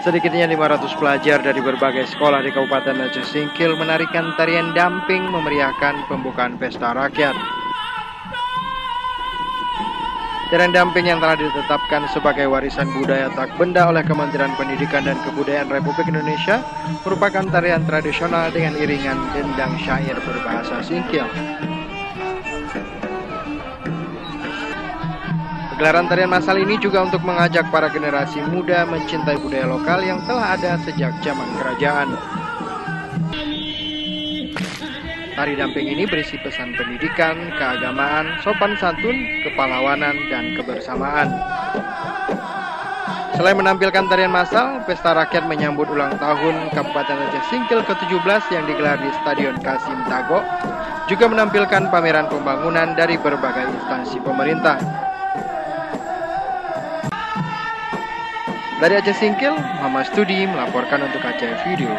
Sedikitnya 500 pelajar dari berbagai sekolah di Kabupaten Aceh Singkil menarikan tarian damping memeriahkan pembukaan pesta rakyat. Tarian damping yang telah ditetapkan sebagai warisan budaya tak benda oleh Kementerian Pendidikan dan Kebudayaan Republik Indonesia merupakan tarian tradisional dengan iringan dendang syair berbahasa Singkil. Gelaran tarian masal ini juga untuk mengajak para generasi muda mencintai budaya lokal yang telah ada sejak zaman kerajaan. Tari damping ini berisi pesan pendidikan, keagamaan, sopan santun, kepahlawanan, dan kebersamaan. Selain menampilkan tarian masal, Pesta Rakyat menyambut ulang tahun Kabupaten Aceh Singkil ke-17 yang digelar di Stadion Kasim Tago, juga menampilkan pameran pembangunan dari berbagai instansi pemerintah. Dari Aceh Singkil, Mama Studi melaporkan untuk Aceh Video.